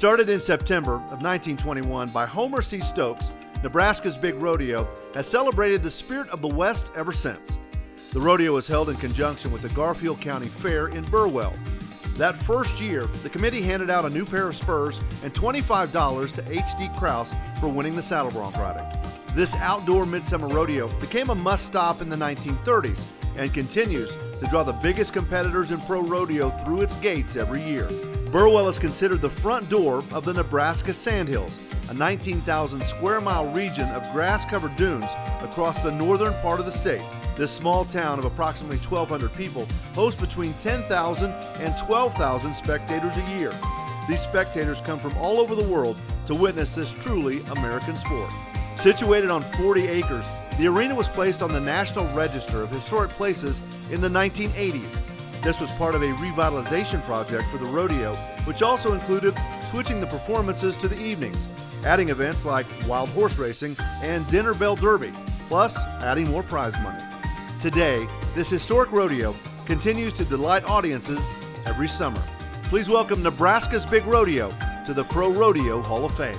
Started in September of 1921 by Homer C. Stokes, Nebraska's Big Rodeo has celebrated the spirit of the West ever since. The rodeo was held in conjunction with the Garfield County Fair in Burwell. That first year, the committee handed out a new pair of spurs and $25 to H.D. Kraus for winning the Saddle Bronc riding. This outdoor midsummer rodeo became a must stop in the 1930s and continues to draw the biggest competitors in pro rodeo through its gates every year. Burwell is considered the front door of the Nebraska Sandhills, a 19,000 square mile region of grass covered dunes across the northern part of the state. This small town of approximately 1,200 people hosts between 10,000 and 12,000 spectators a year. These spectators come from all over the world to witness this truly American sport. Situated on 40 acres, the arena was placed on the National Register of Historic Places in the 1980s. This was part of a revitalization project for the rodeo, which also included switching the performances to the evenings, adding events like wild horse racing and dinner bell derby, plus adding more prize money. Today, this historic rodeo continues to delight audiences every summer. Please welcome Nebraska's Big Rodeo to the Pro Rodeo Hall of Fame.